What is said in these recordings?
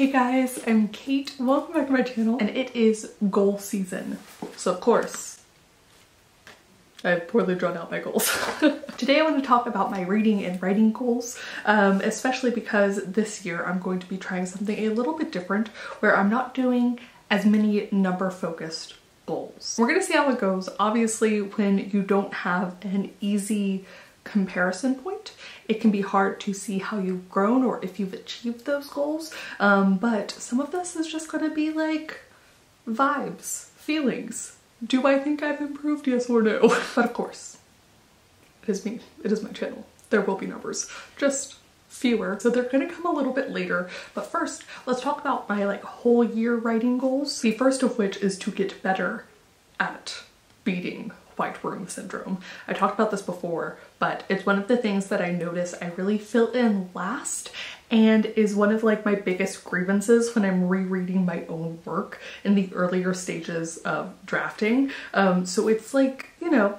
Hey guys, I'm Kate. Welcome back to my channel and it is goal season. So of course, I've poorly drawn out my goals. Today I want to talk about my reading and writing goals, um, especially because this year I'm going to be trying something a little bit different where I'm not doing as many number focused goals. We're gonna see how it goes. Obviously, when you don't have an easy comparison point, it can be hard to see how you've grown or if you've achieved those goals. Um, but some of this is just gonna be like vibes, feelings. Do I think I've improved? Yes or no? but of course, it is me. It is my channel. There will be numbers, just fewer. So they're gonna come a little bit later. But first, let's talk about my like whole year writing goals. The first of which is to get better at beating white room syndrome. I talked about this before, but it's one of the things that I notice I really fill in last and is one of like my biggest grievances when I'm rereading my own work in the earlier stages of drafting. Um, so it's like, you know,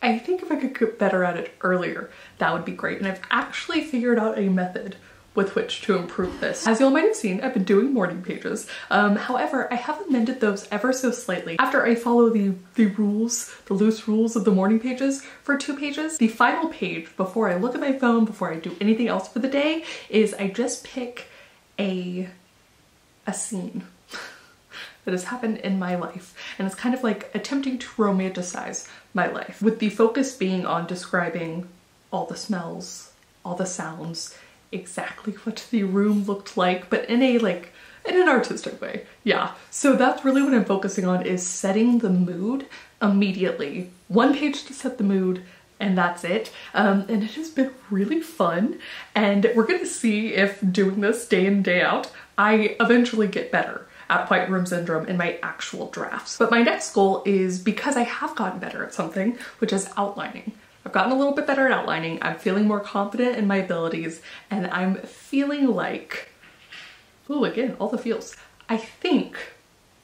I think if I could get better at it earlier, that would be great. And I've actually figured out a method with which to improve this. As you all might have seen, I've been doing morning pages. Um, however, I have amended those ever so slightly. After I follow the, the rules, the loose rules of the morning pages for two pages, the final page before I look at my phone, before I do anything else for the day, is I just pick a, a scene that has happened in my life. And it's kind of like attempting to romanticize my life with the focus being on describing all the smells, all the sounds, exactly what the room looked like, but in a like, in an artistic way. Yeah. So that's really what I'm focusing on is setting the mood immediately. One page to set the mood and that's it. Um, and it has been really fun. And we're gonna see if doing this day in, day out, I eventually get better at white room syndrome in my actual drafts. But my next goal is because I have gotten better at something, which is outlining. I've gotten a little bit better at outlining. I'm feeling more confident in my abilities and I'm feeling like, oh, again, all the feels. I think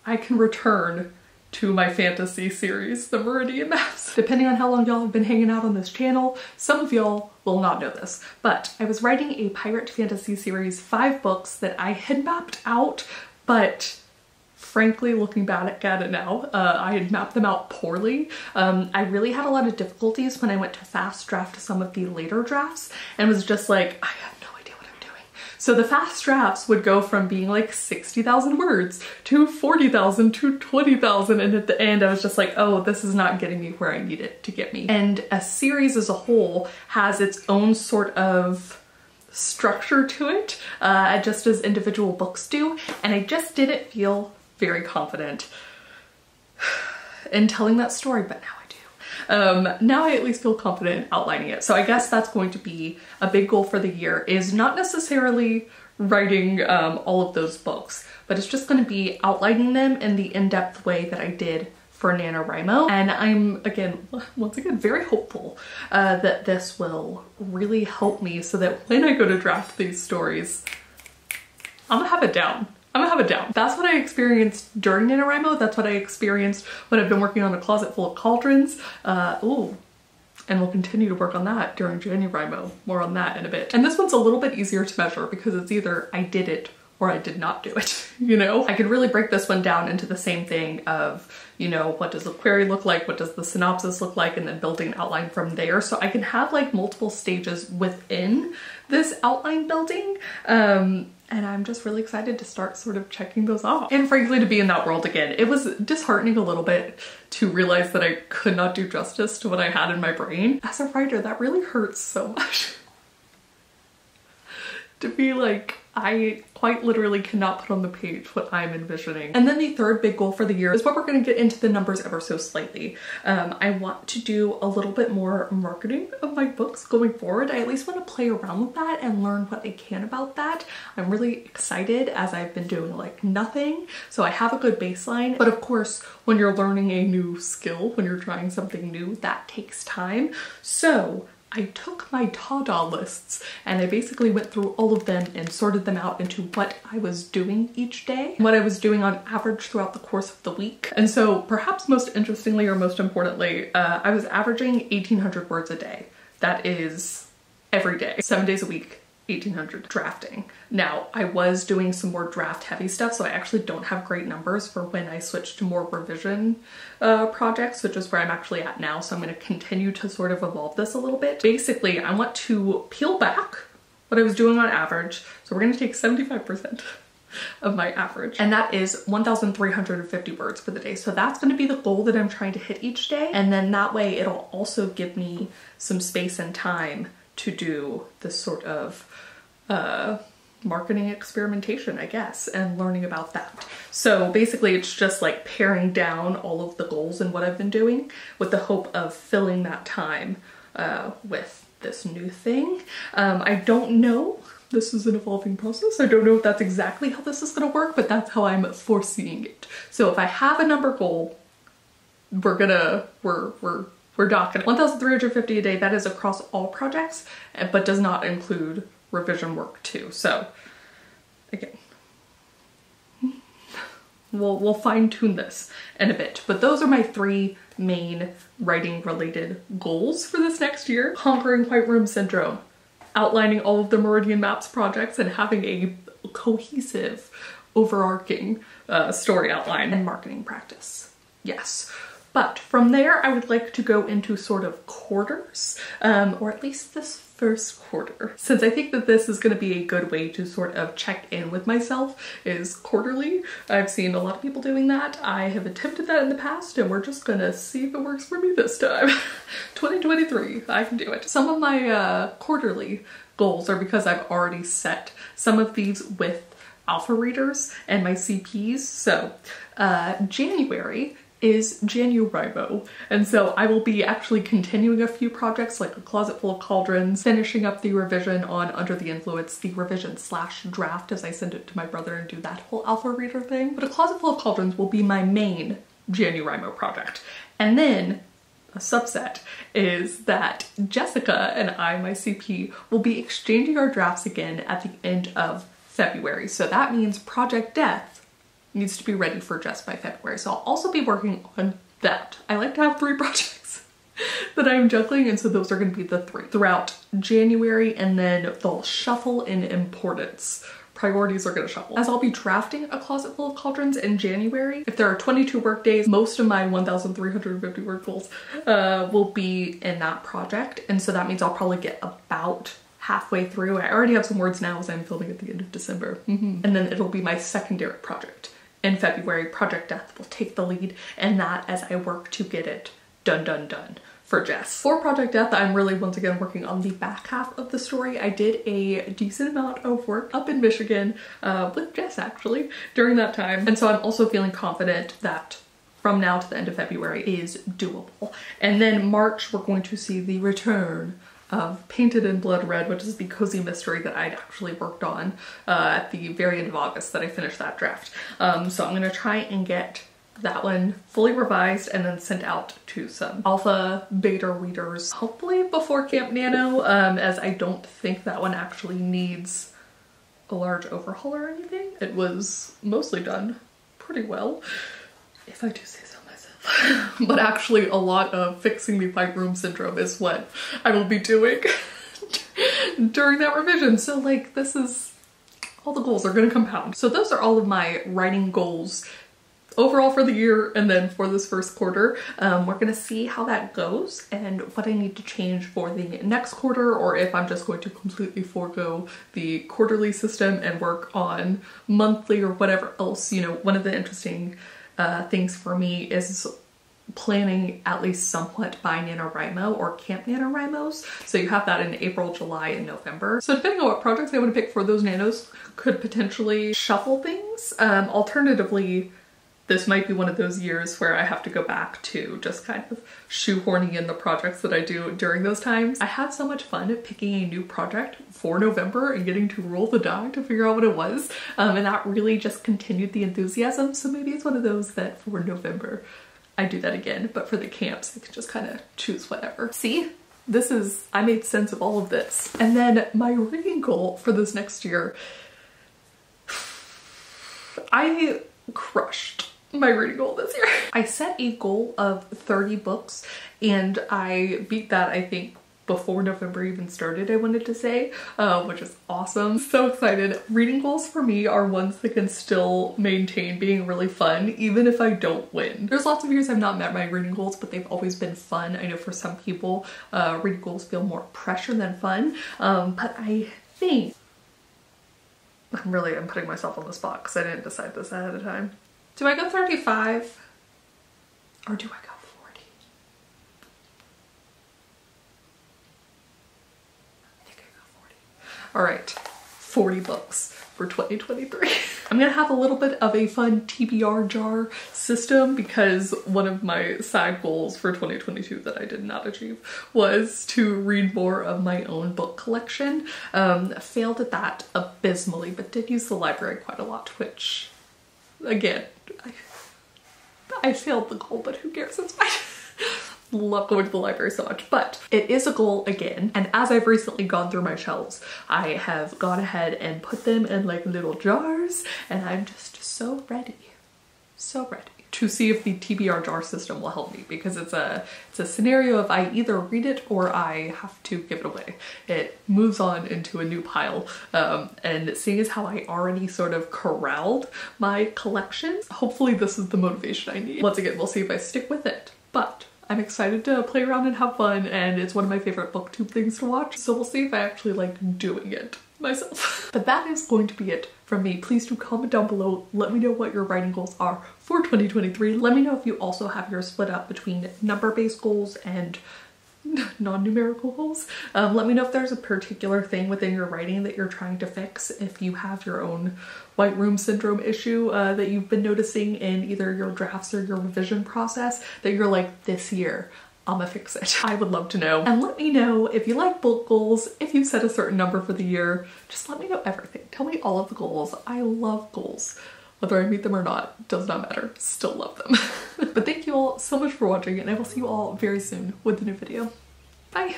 I can return to my fantasy series, the Meridian Maps. Depending on how long y'all have been hanging out on this channel, some of y'all will not know this, but I was writing a pirate fantasy series, five books that I had mapped out, but frankly, looking back at it now, uh, I had mapped them out poorly. Um, I really had a lot of difficulties when I went to fast draft some of the later drafts and was just like, I have no idea what I'm doing. So the fast drafts would go from being like 60,000 words to 40,000 to 20,000 and at the end I was just like, oh, this is not getting me where I need it to get me. And a series as a whole has its own sort of structure to it, uh, just as individual books do, and I just didn't feel very confident in telling that story, but now I do. Um, now I at least feel confident outlining it. So I guess that's going to be a big goal for the year is not necessarily writing um, all of those books, but it's just going to be outlining them in the in-depth way that I did for NaNoWriMo. And I'm, again, once again, very hopeful uh, that this will really help me so that when I go to draft these stories, I'm gonna have it down. I'm gonna have it down. That's what I experienced during NaNoWriMo. That's what I experienced when I've been working on a closet full of cauldrons. Uh, ooh, and we'll continue to work on that during January. More on that in a bit. And this one's a little bit easier to measure because it's either I did it or I did not do it, you know? I could really break this one down into the same thing of, you know, what does the query look like, what does the synopsis look like, and then building an outline from there. So I can have like multiple stages within this outline building. Um, and I'm just really excited to start sort of checking those off. Oh. And frankly, to be in that world again, it was disheartening a little bit to realize that I could not do justice to what I had in my brain. As a writer, that really hurts so much. To be like, I quite literally cannot put on the page what I'm envisioning. And then the third big goal for the year is what we're gonna get into the numbers ever so slightly. Um, I want to do a little bit more marketing of my books going forward. I at least want to play around with that and learn what I can about that. I'm really excited as I've been doing like nothing. So I have a good baseline. But of course, when you're learning a new skill, when you're trying something new, that takes time. So I took my Ta Da lists and I basically went through all of them and sorted them out into what I was doing each day, what I was doing on average throughout the course of the week. And so perhaps most interestingly or most importantly, uh, I was averaging 1800 words a day. That is every day, seven days a week, 1800 drafting. Now, I was doing some more draft heavy stuff, so I actually don't have great numbers for when I switched to more revision uh, projects, which is where I'm actually at now. So I'm going to continue to sort of evolve this a little bit. Basically, I want to peel back what I was doing on average. So we're going to take 75% of my average. And that is 1,350 words for the day. So that's gonna be the goal that I'm trying to hit each day. And then that way it'll also give me some space and time to do this sort of uh, marketing experimentation, I guess, and learning about that. So basically it's just like paring down all of the goals and what I've been doing with the hope of filling that time uh, with this new thing. Um, I don't know. This is an evolving process. I don't know if that's exactly how this is gonna work, but that's how I'm foreseeing it. So if I have a number goal, we're gonna, we're, we're we're docking 1,350 a day. That is across all projects, eh, but does not include revision work too. So again, we'll, we'll fine tune this in a bit. But those are my three main writing related goals for this next year. Conquering White Room Syndrome, outlining all of the Meridian Maps projects and having a cohesive, overarching uh, story outline and marketing practice. Yes. But from there, I would like to go into sort of quarters, um, or at least this first quarter. Since I think that this is going to be a good way to sort of check in with myself is quarterly. I've seen a lot of people doing that. I have attempted that in the past and we're just gonna see if it works for me this time. 2023, I can do it. Some of my uh, quarterly goals are because I've already set some of these with alpha readers and my CPs. So uh, January is JanuWriMo. And so I will be actually continuing a few projects like A Closet Full of Cauldrons, finishing up the revision on Under the Influence, the revision slash draft as I send it to my brother and do that whole alpha reader thing. But A Closet Full of Cauldrons will be my main JanuWriMo project. And then a subset is that Jessica and I, my CP, will be exchanging our drafts again at the end of February. So that means Project Death needs to be ready for Jess by February. So I'll also be working on that. I like to have three projects that I'm juggling and so those are going to be the three throughout January and then they'll shuffle in importance. Priorities are going to shuffle. As I'll be drafting a closet full of cauldrons in January, if there are 22 work days, most of my 1,350 word goals uh, will be in that project. And so that means I'll probably get about halfway through. I already have some words now as I'm filming at the end of December. Mm -hmm. And then it'll be my secondary project in February, Project Death will take the lead and that as I work to get it done, done, done for Jess. For Project Death, I'm really once again working on the back half of the story. I did a decent amount of work up in Michigan uh, with Jess actually during that time. And so I'm also feeling confident that from now to the end of February is doable. And then March, we're going to see the return Painted in Blood Red, which is the cozy mystery that I'd actually worked on uh, at the very end of August that I finished that draft. Um, so I'm gonna try and get that one fully revised and then sent out to some alpha beta readers, hopefully before Camp Nano, um, as I don't think that one actually needs a large overhaul or anything. It was mostly done pretty well, if I do say but actually a lot of fixing the white room syndrome is what I will be doing during that revision. So like this is, all the goals are gonna compound. So those are all of my writing goals overall for the year and then for this first quarter. Um, we're gonna see how that goes and what I need to change for the next quarter or if I'm just going to completely forego the quarterly system and work on monthly or whatever else. You know, one of the interesting uh, things for me is planning at least somewhat by NaNoWriMo or Camp NaNoWriMos. So you have that in April, July, and November. So depending on what projects I want to pick for those nanos could potentially shuffle things. Um, alternatively, this might be one of those years where I have to go back to just kind of shoehorning in the projects that I do during those times. I had so much fun picking a new project for November and getting to roll the die to figure out what it was. Um, and that really just continued the enthusiasm. So maybe it's one of those that for November, I do that again. But for the camps, I can just kind of choose whatever. See? This is, I made sense of all of this. And then my reading goal for this next year, I crushed my reading goal this year. I set a goal of 30 books and I beat that I think before November even started, I wanted to say, uh, which is awesome. So excited. Reading goals for me are ones that can still maintain being really fun, even if I don't win. There's lots of years I've not met my reading goals, but they've always been fun. I know for some people, uh, reading goals feel more pressure than fun, um, but I think I'm really, I'm putting myself on the spot because I didn't decide this ahead of time. Do I go 35 or do I go 40? I think I go 40. All right, 40 books for 2023. I'm gonna have a little bit of a fun TBR jar system because one of my side goals for 2022 that I did not achieve was to read more of my own book collection. Um, failed at that abysmally, but did use the library quite a lot, which again, I, I failed the goal, but who cares, it's fine. love going to the library so much, but it is a goal again. And as I've recently gone through my shelves, I have gone ahead and put them in like little jars and I'm just so ready, so ready to see if the TBR jar system will help me because it's a it's a scenario of I either read it or I have to give it away. It moves on into a new pile um, and seeing as how I already sort of corralled my collection, hopefully this is the motivation I need. Once again, we'll see if I stick with it. But I'm excited to play around and have fun and it's one of my favorite booktube things to watch. So we'll see if I actually like doing it myself. but that is going to be it from me. Please do comment down below. Let me know what your writing goals are for 2023. Let me know if you also have yours split up between number-based goals and non-numerical goals. Um, let me know if there's a particular thing within your writing that you're trying to fix. If you have your own white room syndrome issue uh, that you've been noticing in either your drafts or your revision process that you're like, this year, I'ma fix it. I would love to know. And let me know if you like book goals, if you set a certain number for the year, just let me know everything. Tell me all of the goals. I love goals. Whether I meet them or not does not matter. Still love them. but thank you all so much for watching and I will see you all very soon with a new video. Bye!